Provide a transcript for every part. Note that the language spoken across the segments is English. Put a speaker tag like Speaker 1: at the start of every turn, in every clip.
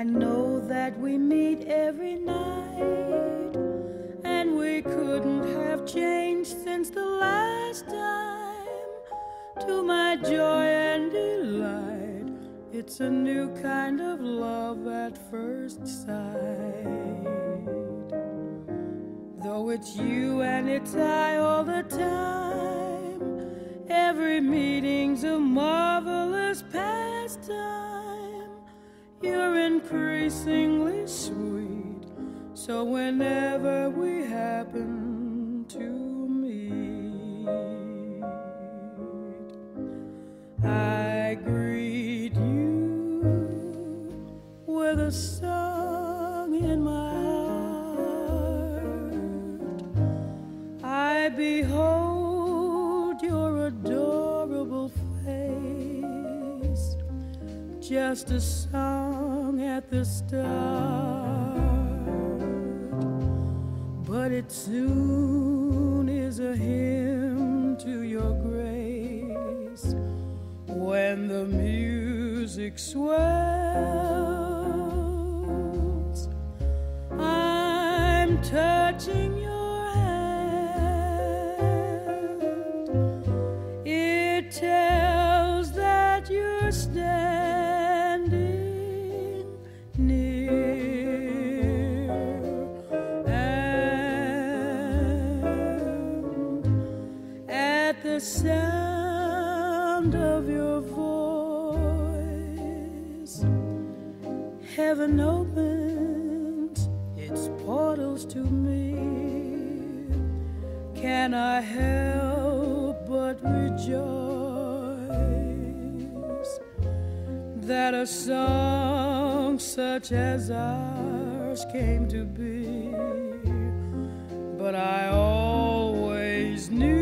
Speaker 1: I know that we meet every night, and we couldn't have changed since the last time. To my joy and delight, it's a new kind of love at first sight. Though it's you and it's I all the time, every meeting's a marvelous pastime. You're increasingly sweet, so whenever we happen to meet, I greet you with a song in my heart. I behold your adorable face, just a the start, but it soon is a hymn to your grace when the music swells. I'm touching your the sound of your voice, heaven opens its portals to me. Can I help but rejoice that a song such as ours came to be? But I always knew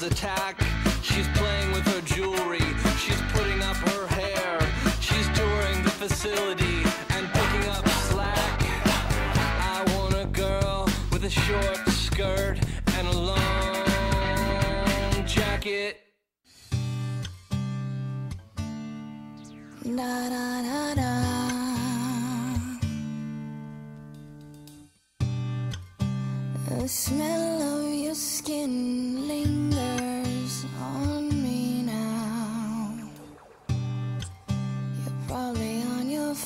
Speaker 2: sharp as a tack. She's playing with her jewelry, she's putting up her hair, she's touring the facility and picking up slack. I want a girl with a short skirt and a long jacket.
Speaker 3: Da da da da. The smell of your skin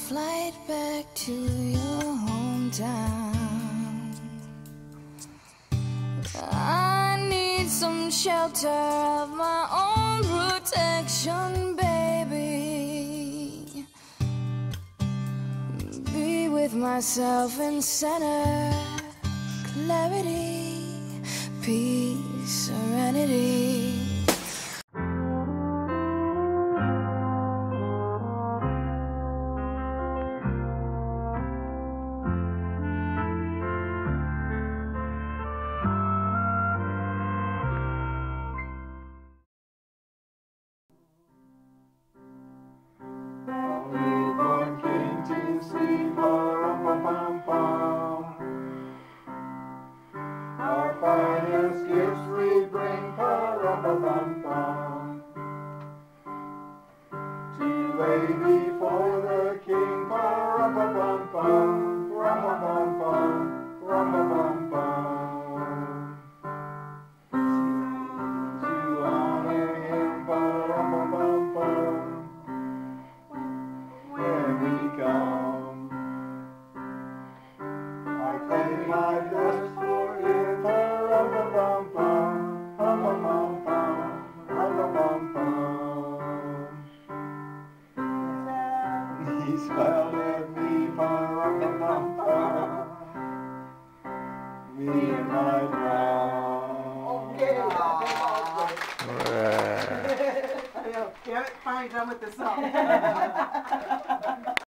Speaker 3: flight back to your hometown. I need some shelter of my own protection, baby. Be with myself in center, clarity, peace, serenity.
Speaker 4: Damn it, finally done with this song.